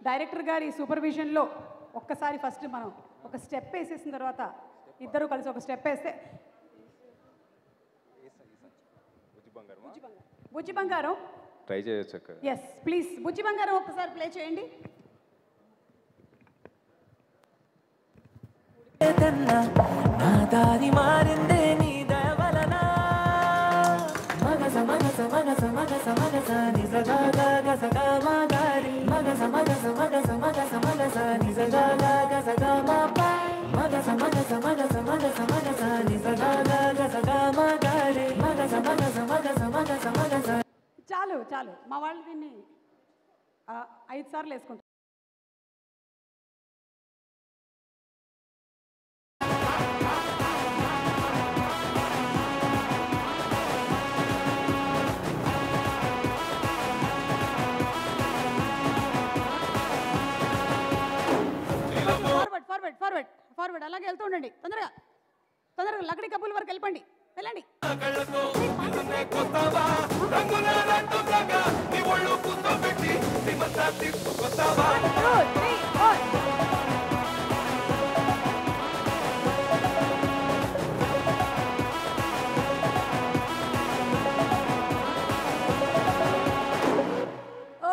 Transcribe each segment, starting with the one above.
Director గారి సూపర్విజన్లో ఒక్కసారి first మనం ఒక స్టెప్ వేసేసిన తర్వాత ఇద్దరు కలిసి ఒక స్టెప్ వేస్తే బుజ్జి బంగారం ట్రై చేయొచ్చు ఎస్ ప్లీజ్ బుజ్జి బంగారం ఒక్కసారి ప్లే చేయండి. నా దారి మారిందే నీ దయవలన మగస మగస మగస మగస మగస చాలు చాలు. మా వాళ్ళు దీన్ని ఐదు సార్లు వేసుకుంటారు. ఫార్వర్డ్ అలాగే వెళ్తూ ఉండండి. తొందరగా. తొందరగా లకడి కబుల్ వరకు వెళ్ళండి వెళ్ళండి.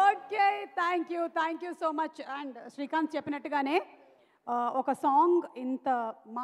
Okay thank you thank you so much and Srikanth చెప్పినట్టుగానే ఒక సాంగ్ ఇంత మా